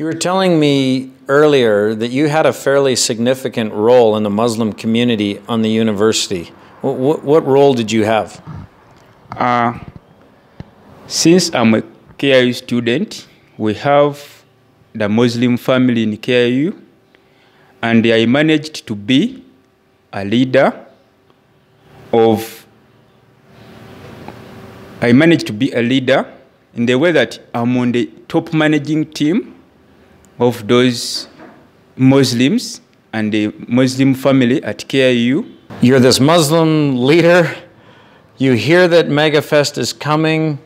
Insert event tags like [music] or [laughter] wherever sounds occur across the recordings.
You were telling me earlier that you had a fairly significant role in the Muslim community on the university. What, what, what role did you have? Uh, since I'm a KIU student, we have the Muslim family in KIU, and I managed to be a leader of. I managed to be a leader in the way that I'm on the top managing team of those Muslims and the Muslim family at KIU. You're this Muslim leader. You hear that MegaFest is coming.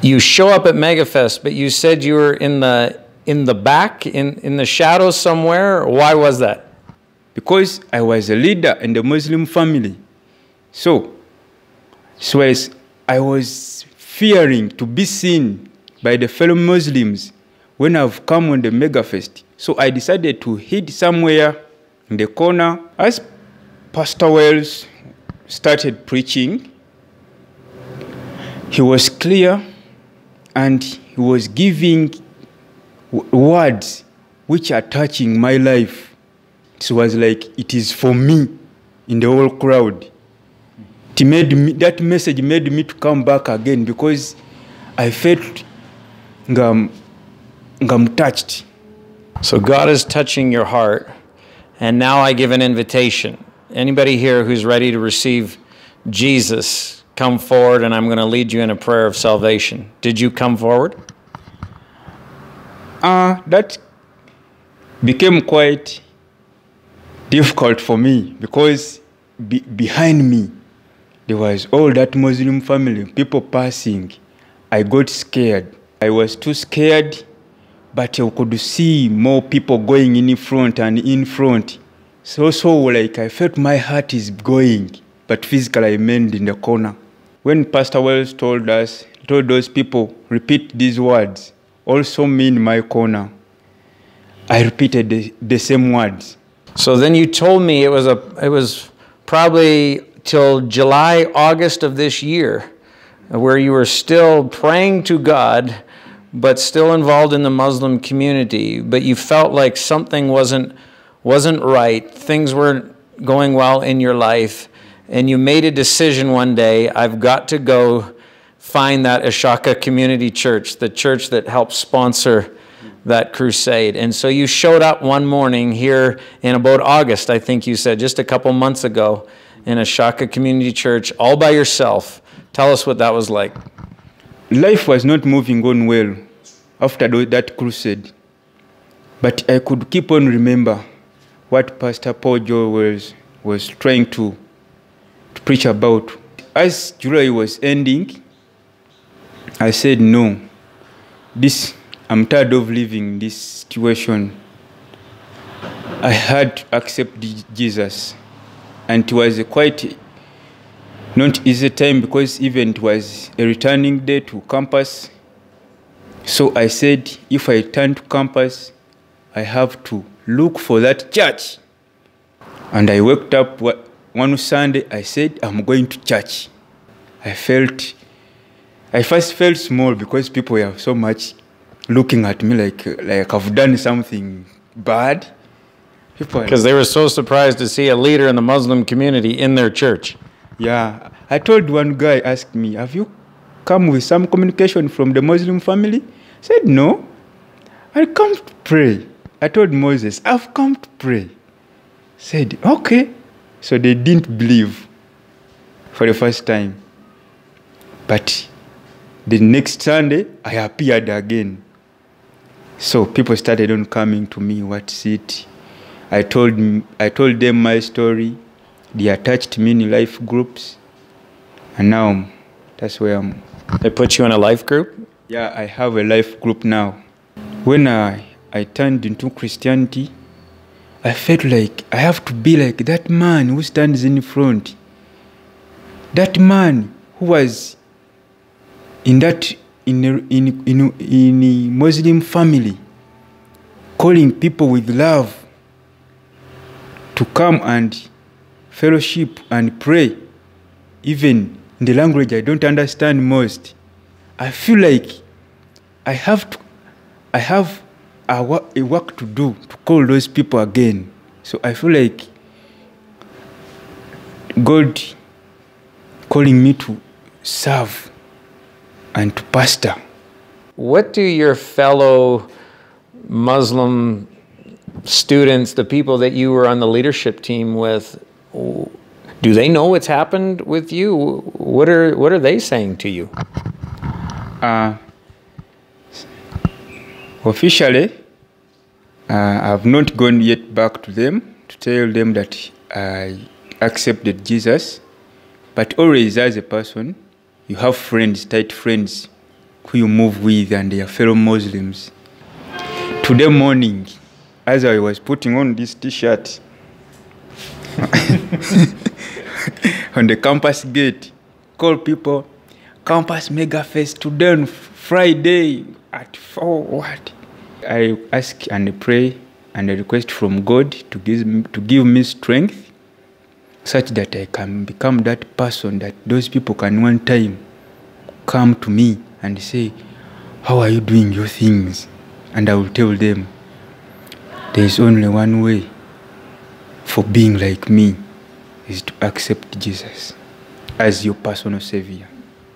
You show up at MegaFest, but you said you were in the in the back, in, in the shadows somewhere. Why was that? Because I was a leader in the Muslim family. So, so I was fearing to be seen by the fellow Muslims when I've come on the MegaFest. So I decided to hid somewhere in the corner. As Pastor Wells started preaching, he was clear and he was giving words which are touching my life. It was like it is for me in the whole crowd. It made me, that message made me to come back again because I felt ngam, ngam touched. So God is touching your heart, and now I give an invitation. Anybody here who's ready to receive Jesus, come forward, and I'm going to lead you in a prayer of salvation. Did you come forward? Uh, that became quite difficult for me because be, behind me there was all that Muslim family, people passing. I got scared. I was too scared, but you could see more people going in front and in front. So, so like I felt my heart is going, but physically I remained in the corner. When Pastor Wells told us, told those people, repeat these words, also me in my corner. I repeated the, the same words. So then you told me it was a it was probably till July August of this year where you were still praying to God but still involved in the Muslim community but you felt like something wasn't wasn't right things weren't going well in your life and you made a decision one day I've got to go find that Ishaka Community Church, the church that helped sponsor that crusade. And so you showed up one morning here in about August, I think you said, just a couple months ago, in Ishaka Community Church, all by yourself. Tell us what that was like. Life was not moving on well after that crusade, but I could keep on remember what Pastor Paul Joel was, was trying to, to preach about. As July was ending, I said, no, this, I'm tired of living this situation. I had to accept Jesus. And it was quite not easy time because even it was a returning day to campus. So I said, if I turn to campus, I have to look for that church. And I waked up one Sunday, I said, I'm going to church. I felt I first felt small because people were so much looking at me like like I've done something bad. Because they were so surprised to see a leader in the Muslim community in their church. Yeah, I told one guy asked me, "Have you come with some communication from the Muslim family?" Said, "No, I come to pray." I told Moses, "I've come to pray." Said, "Okay." So they didn't believe for the first time, but the next Sunday, I appeared again. So people started on coming to me, what's it? I told, I told them my story. They attached me in life groups. And now that's where I'm. They put you in a life group? Yeah, I have a life group now. When I, I turned into Christianity, I felt like I have to be like that man who stands in front. That man who was in that in in in in a Muslim family, calling people with love to come and fellowship and pray, even in the language I don't understand most. I feel like I have to I have a, wo- a work to do to call those people again. So I feel like God calling me to serve and to pastor. What do your fellow Muslim students, the people that you were on the leadership team with, do they know what's happened with you? What are what are they saying to you? Uh, officially, uh, I've not gone yet back to them to tell them that I accepted Jesus. But always, as a person, you have friends, tight friends, who you move with, and they are fellow Muslims. Today morning, as I was putting on this T-shirt [laughs] on the campus gate, call people, campus mega fest today Friday at four. What? I ask and pray and I request from God to give to give me strength, such that I can become that person that those people can one time come to me and say, "How are you doing your things?" And I will tell them, "There is only one way for being like me." is to accept Jesus as your personal savior.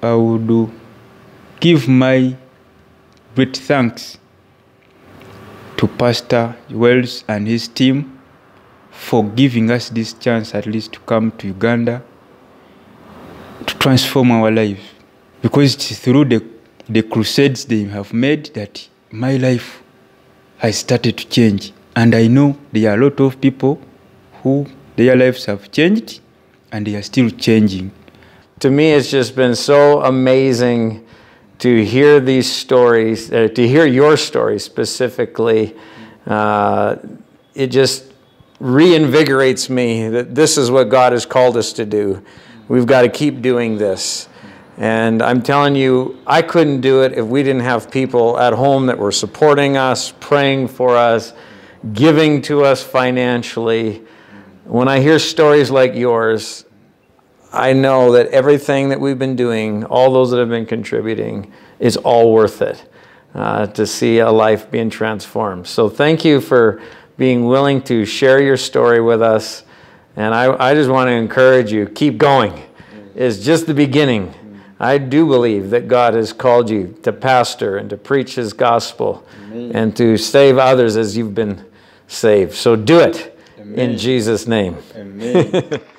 I would give my great thanks to Pastor Wells and his team for giving us this chance at least to come to Uganda to transform our lives. Because it's through the, the crusades they have made that my life has started to change. And I know there are a lot of people who their lives have changed and they are still changing. To me, it's just been so amazing to hear these stories, uh, to hear your story specifically. Uh, it just reinvigorates me that this is what God has called us to do. We've got to keep doing this. And I'm telling you, I couldn't do it if we didn't have people at home that were supporting us, praying for us, giving to us financially. When I hear stories like yours, I know that everything that we've been doing, all those that have been contributing, is all worth it uh, to see a life being transformed. So thank you for being willing to share your story with us. And I, I just want to encourage you keep going. It's just the beginning. I do believe that God has called you to pastor and to preach His gospel and to save others as you've been saved. So do it in Jesus' name. Amen. [laughs]